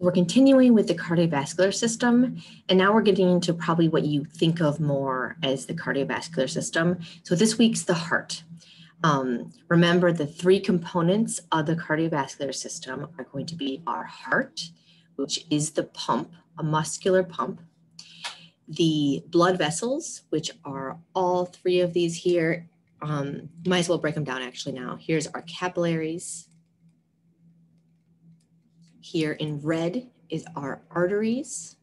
We're continuing with the cardiovascular system, and now we're getting into probably what you think of more as the cardiovascular system. So this week's the heart. Um, remember the three components of the cardiovascular system are going to be our heart, which is the pump, a muscular pump, the blood vessels, which are all three of these here. Um, might as well break them down actually now. Here's our capillaries, here in red is our arteries,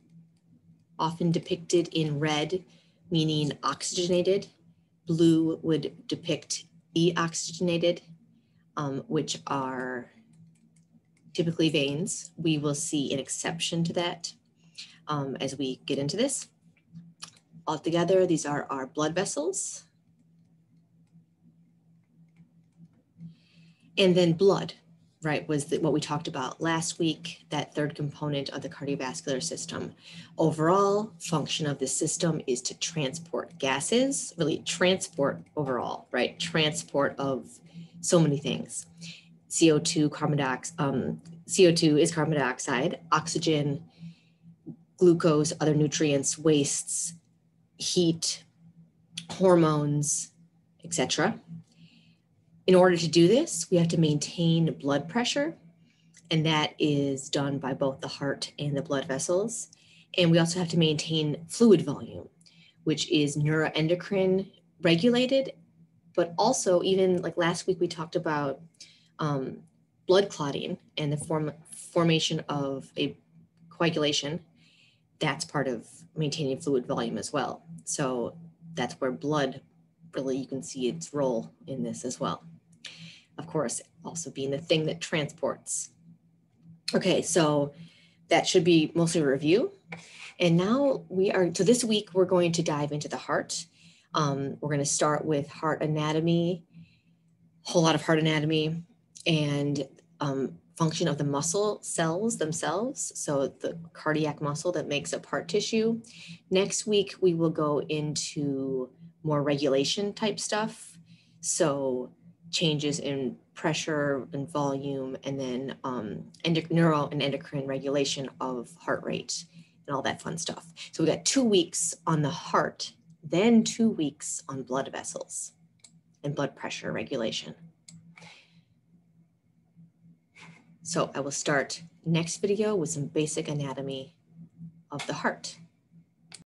often depicted in red, meaning oxygenated. Blue would depict deoxygenated, um, which are typically veins. We will see an exception to that um, as we get into this. Altogether, these are our blood vessels. And then blood right, was that what we talked about last week, that third component of the cardiovascular system. Overall function of the system is to transport gases, really transport overall, right? Transport of so many things. CO2, carbon dioxide, um, CO2 is carbon dioxide, oxygen, glucose, other nutrients, wastes, heat, hormones, etc. In order to do this, we have to maintain blood pressure, and that is done by both the heart and the blood vessels. And we also have to maintain fluid volume, which is neuroendocrine regulated, but also even like last week we talked about um, blood clotting and the form, formation of a coagulation. That's part of maintaining fluid volume as well. So that's where blood really you can see its role in this as well. Of course, also being the thing that transports. Okay, so that should be mostly a review. And now we are, so this week we're going to dive into the heart. Um, we're going to start with heart anatomy, a whole lot of heart anatomy, and um, function of the muscle cells themselves. So the cardiac muscle that makes up heart tissue. Next week, we will go into more regulation type stuff. So changes in pressure and volume, and then um, neural and endocrine regulation of heart rate and all that fun stuff. So we got two weeks on the heart, then two weeks on blood vessels and blood pressure regulation. So I will start next video with some basic anatomy of the heart.